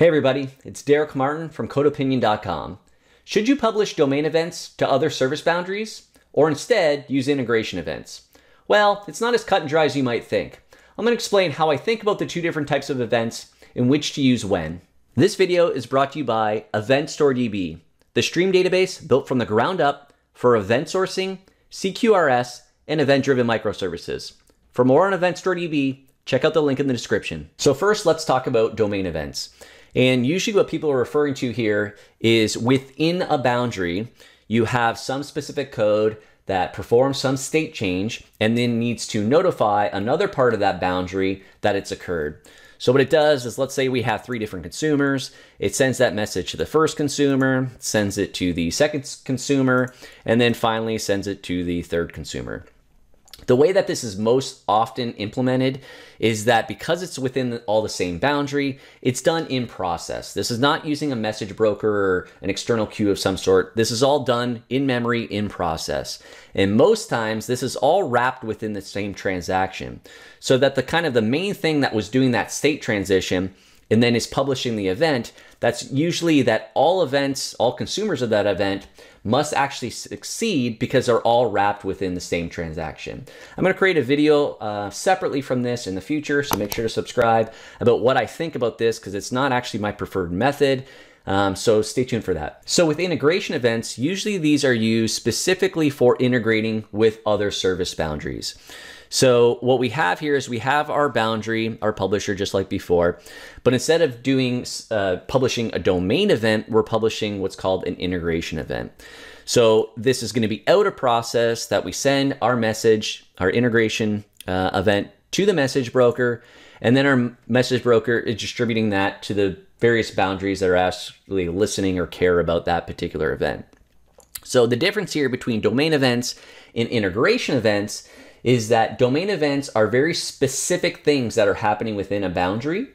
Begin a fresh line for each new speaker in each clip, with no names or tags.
Hey everybody, it's Derek Comartin from CodeOpinion.com. Should you publish domain events to other service boundaries, or instead use integration events? Well, it's not as cut and dry as you might think. I'm going to explain how I think about the two different types of events and which to use when. This video is brought to you by EventStoreDB, the stream database built from the ground up for event sourcing, CQRS, and event-driven microservices. For more on EventStoreDB, check out the link in the description. So first, let's talk about domain events. And usually what people are referring to here is within a boundary, you have some specific code that performs some state change and then needs to notify another part of that boundary that it's occurred. So what it does is let's say we have three different consumers. It sends that message to the first consumer, sends it to the second consumer, and then finally sends it to the third consumer. The way that this is most often implemented is that because it's within all the same boundary, it's done in process. This is not using a message broker or an external queue of some sort. This is all done in memory in process. And most times this is all wrapped within the same transaction. So that the kind of the main thing that was doing that state transition and then is publishing the event, that's usually that all events, all consumers of that event must actually succeed because they're all wrapped within the same transaction. I'm going to create a video uh, separately from this in the future, so make sure to subscribe about what I think about this because it's not actually my preferred method. Um, so stay tuned for that. So with integration events, usually these are used specifically for integrating with other service boundaries. So what we have here is we have our boundary, our publisher, just like before, but instead of doing uh, publishing a domain event, we're publishing what's called an integration event. So this is going to be out of process that we send our message, our integration uh, event to the message broker, and then our message broker is distributing that to the various boundaries that are actually listening or care about that particular event. So the difference here between domain events and integration events is that domain events are very specific things that are happening within a boundary.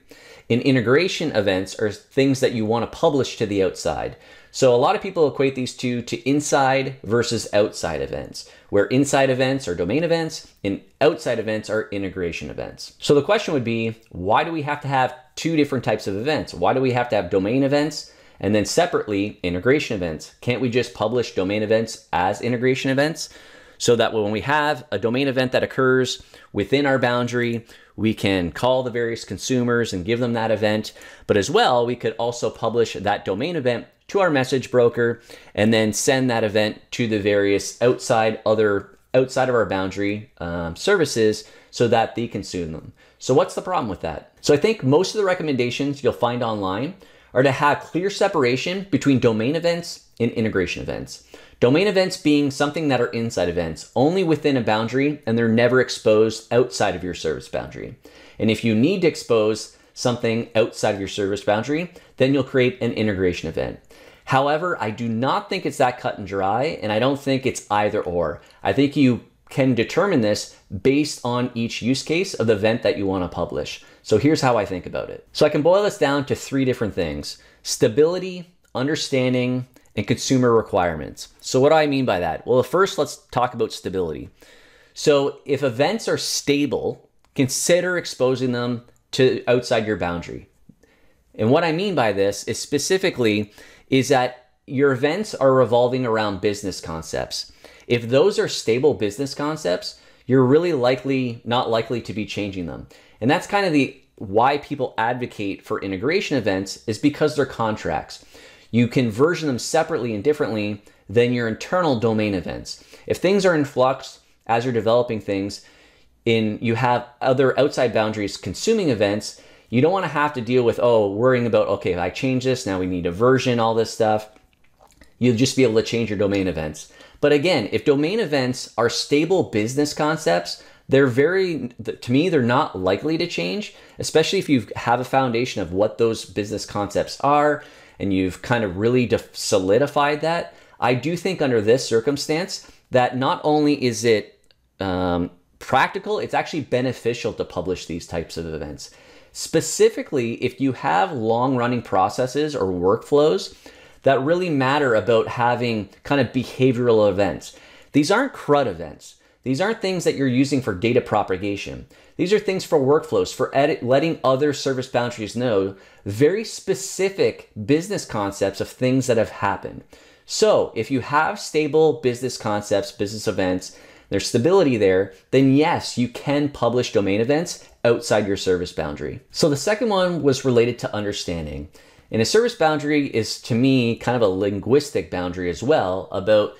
And integration events are things that you want to publish to the outside. So a lot of people equate these two to inside versus outside events, where inside events are domain events and outside events are integration events. So the question would be, why do we have to have two different types of events? Why do we have to have domain events and then separately integration events? Can't we just publish domain events as integration events? So that when we have a domain event that occurs within our boundary, we can call the various consumers and give them that event. But as well, we could also publish that domain event to our message broker and then send that event to the various outside other outside of our boundary um, services so that they consume them. So what's the problem with that? So I think most of the recommendations you'll find online are to have clear separation between domain events and integration events. Domain events being something that are inside events, only within a boundary, and they're never exposed outside of your service boundary. And if you need to expose something outside of your service boundary, then you'll create an integration event. However, I do not think it's that cut and dry, and I don't think it's either or. I think you can determine this based on each use case of the event that you want to publish. So here's how I think about it. So I can boil this down to three different things stability, understanding, and consumer requirements. So what do I mean by that? Well, first let's talk about stability. So if events are stable, consider exposing them to outside your boundary. And what I mean by this is specifically is that your events are revolving around business concepts. If those are stable business concepts, you're really likely not likely to be changing them. And that's kind of the why people advocate for integration events is because they're contracts. You can version them separately and differently than your internal domain events. If things are in flux as you're developing things, in you have other outside boundaries consuming events, you don't want to have to deal with, oh, worrying about, okay, if I change this, now we need a version, all this stuff. You'll just be able to change your domain events. But again, if domain events are stable business concepts, they're very, to me, they're not likely to change, especially if you have a foundation of what those business concepts are and you've kind of really solidified that, I do think under this circumstance that not only is it um, practical, it's actually beneficial to publish these types of events. Specifically, if you have long running processes or workflows that really matter about having kind of behavioral events. These aren't CRUD events. These aren't things that you're using for data propagation. These are things for workflows, for edit, letting other service boundaries know very specific business concepts of things that have happened. So if you have stable business concepts, business events, there's stability there, then yes, you can publish domain events outside your service boundary. So the second one was related to understanding. And a service boundary is to me kind of a linguistic boundary as well about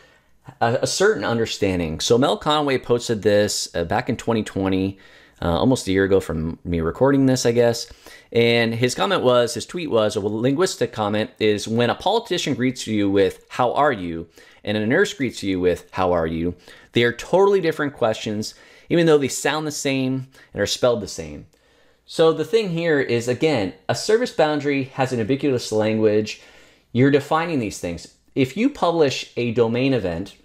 a, a certain understanding. So Mel Conway posted this uh, back in 2020, uh, almost a year ago from me recording this, I guess. And his comment was, his tweet was, a linguistic comment is when a politician greets you with, How are you? and a nurse greets you with, How are you? They are totally different questions, even though they sound the same and are spelled the same. So the thing here is, again, a service boundary has an ubiquitous language. You're defining these things. If you publish a domain event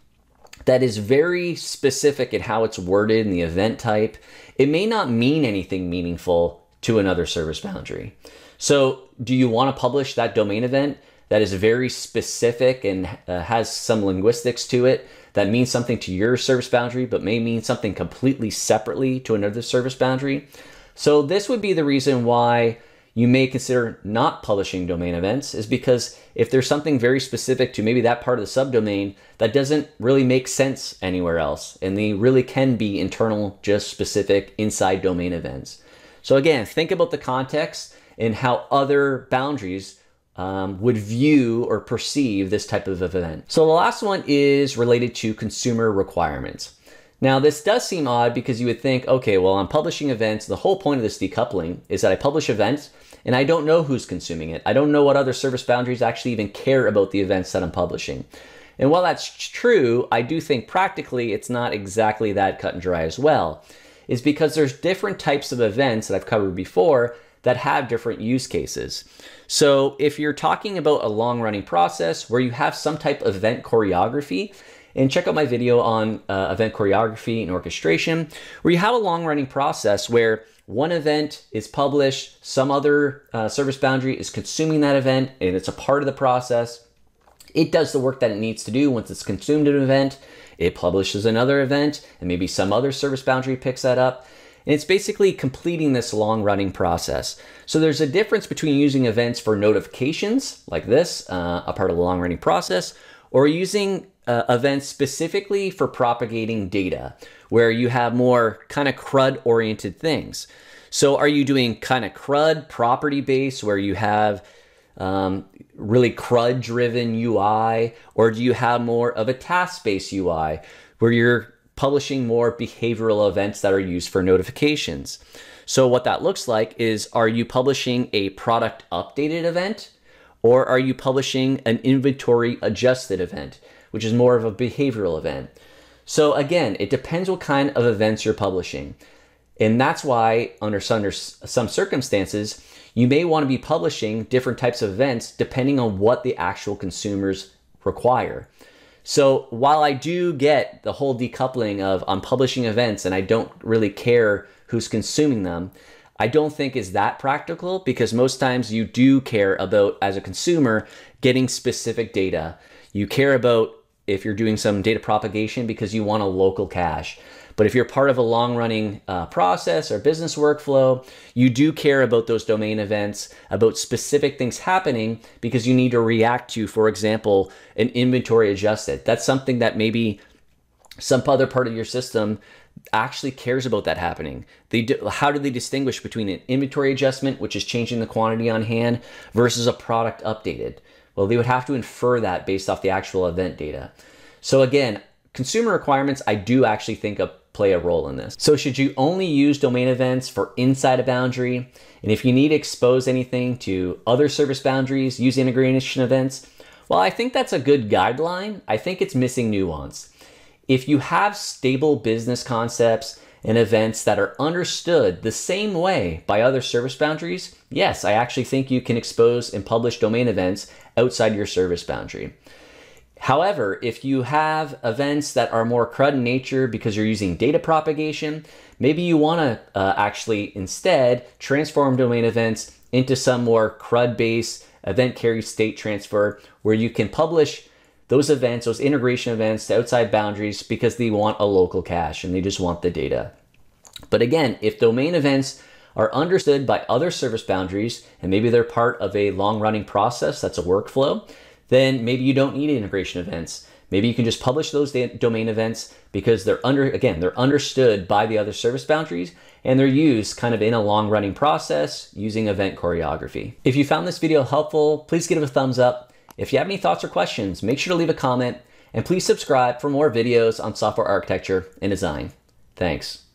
that is very specific in how it's worded and the event type, it may not mean anything meaningful to another service boundary. So do you want to publish that domain event that is very specific and uh, has some linguistics to it that means something to your service boundary, but may mean something completely separately to another service boundary? So this would be the reason why you may consider not publishing domain events is because if there's something very specific to maybe that part of the subdomain that doesn't really make sense anywhere else and they really can be internal just specific inside domain events. So again think about the context and how other boundaries um, would view or perceive this type of event. So the last one is related to consumer requirements now, this does seem odd because you would think, okay, well, I'm publishing events. The whole point of this decoupling is that I publish events and I don't know who's consuming it. I don't know what other service boundaries actually even care about the events that I'm publishing. And while that's true, I do think practically it's not exactly that cut and dry as well, is because there's different types of events that I've covered before that have different use cases. So if you're talking about a long running process where you have some type of event choreography, and check out my video on uh, event choreography and orchestration, where you have a long running process where one event is published, some other uh, service boundary is consuming that event, and it's a part of the process. It does the work that it needs to do once it's consumed an event. It publishes another event, and maybe some other service boundary picks that up. And it's basically completing this long running process. So there's a difference between using events for notifications, like this, uh, a part of the long running process, or using uh, events specifically for propagating data, where you have more kind of CRUD oriented things. So, are you doing kind of CRUD property based where you have um, really CRUD driven UI, or do you have more of a task based UI where you're publishing more behavioral events that are used for notifications? So, what that looks like is are you publishing a product updated event? Or are you publishing an inventory adjusted event, which is more of a behavioral event? So again, it depends what kind of events you're publishing. And that's why under some, some circumstances, you may want to be publishing different types of events depending on what the actual consumers require. So while I do get the whole decoupling of I'm publishing events and I don't really care who's consuming them, I don't think is that practical because most times you do care about, as a consumer, getting specific data. You care about if you're doing some data propagation because you want a local cache. But if you're part of a long running uh, process or business workflow, you do care about those domain events, about specific things happening because you need to react to, for example, an inventory adjusted. That's something that maybe some other part of your system actually cares about that happening. They do, how do they distinguish between an inventory adjustment, which is changing the quantity on hand, versus a product updated? Well, they would have to infer that based off the actual event data. So again, consumer requirements, I do actually think play a role in this. So should you only use domain events for inside a boundary? And if you need to expose anything to other service boundaries, use integration events. Well, I think that's a good guideline. I think it's missing nuance. If you have stable business concepts and events that are understood the same way by other service boundaries, yes, I actually think you can expose and publish domain events outside your service boundary. However, if you have events that are more CRUD in nature because you're using data propagation, maybe you want to uh, actually instead transform domain events into some more CRUD based event carry state transfer where you can publish those events, those integration events to outside boundaries because they want a local cache and they just want the data. But again, if domain events are understood by other service boundaries and maybe they're part of a long running process that's a workflow, then maybe you don't need integration events. Maybe you can just publish those domain events because they're under, again, they're understood by the other service boundaries and they're used kind of in a long running process using event choreography. If you found this video helpful, please give it a thumbs up. If you have any thoughts or questions, make sure to leave a comment and please subscribe for more videos on software architecture and design. Thanks.